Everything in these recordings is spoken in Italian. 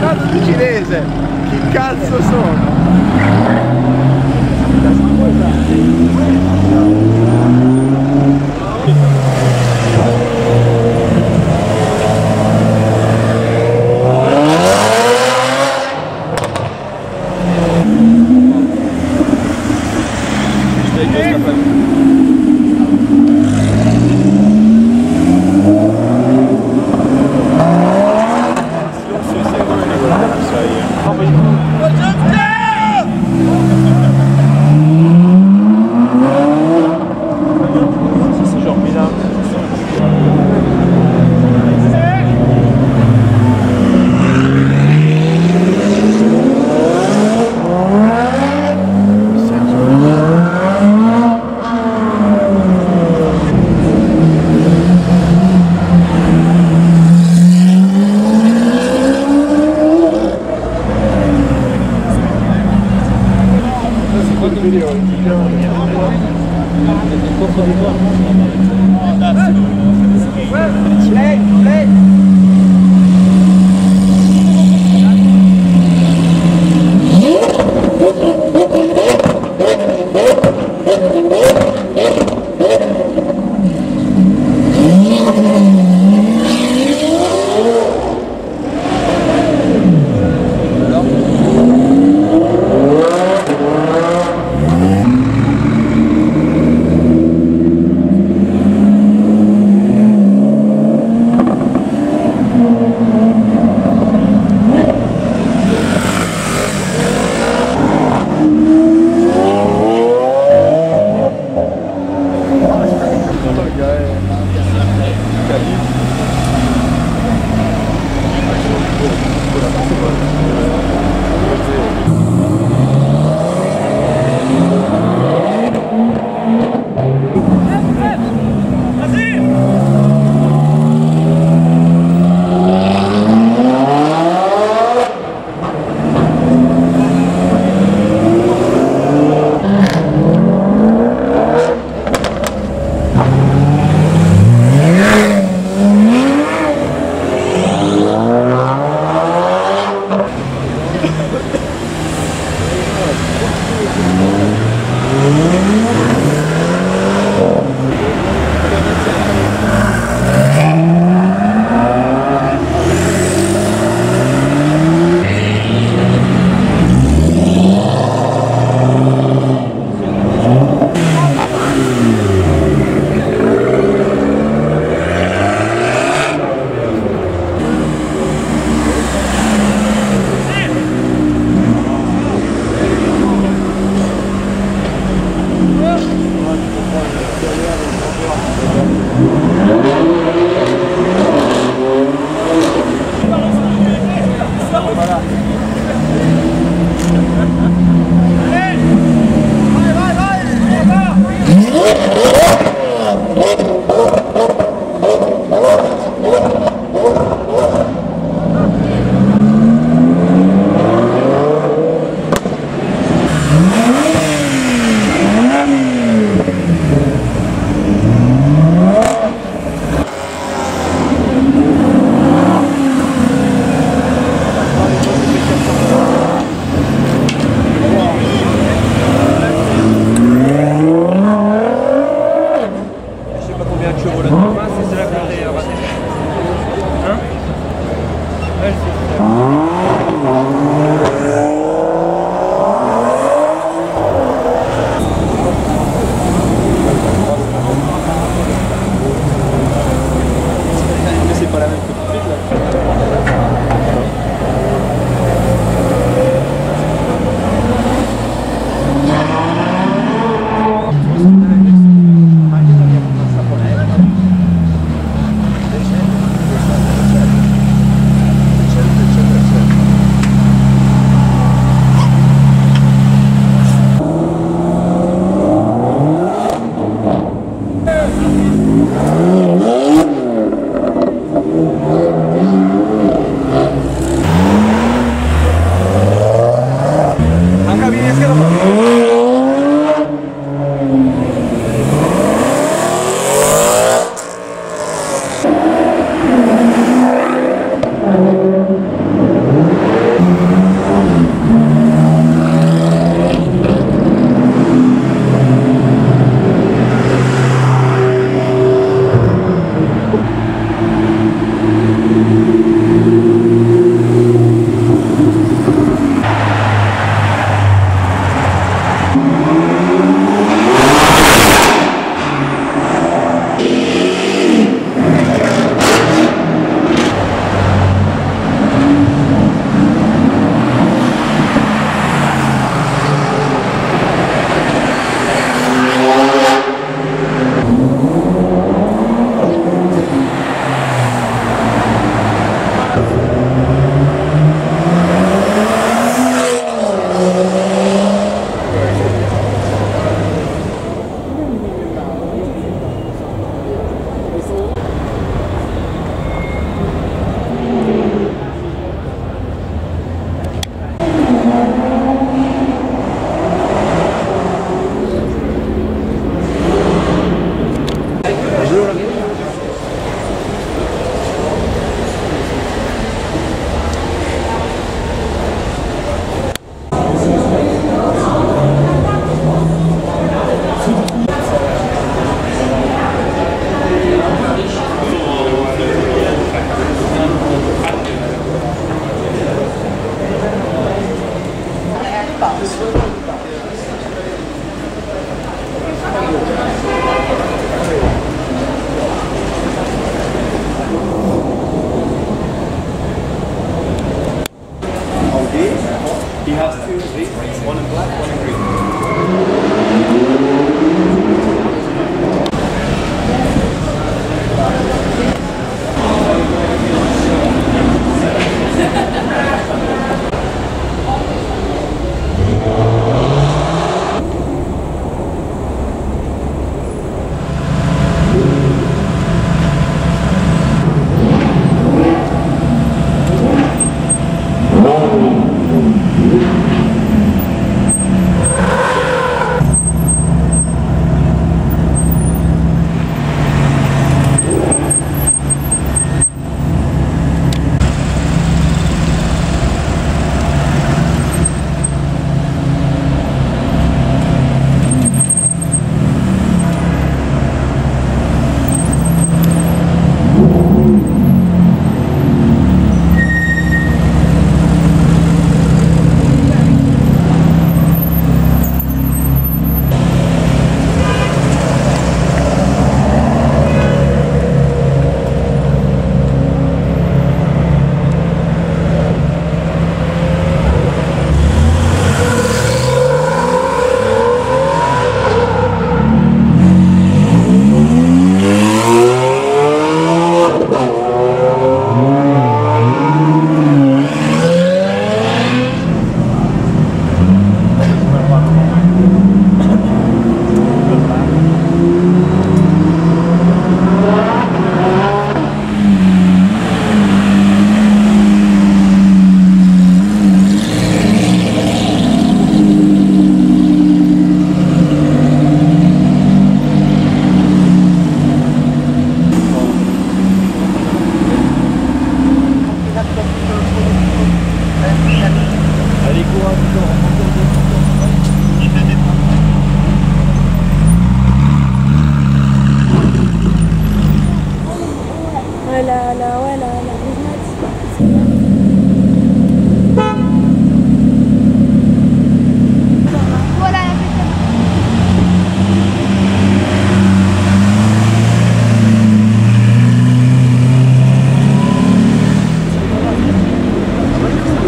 Tanto di cinese! Chi cazzo sono?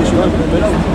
Nacional.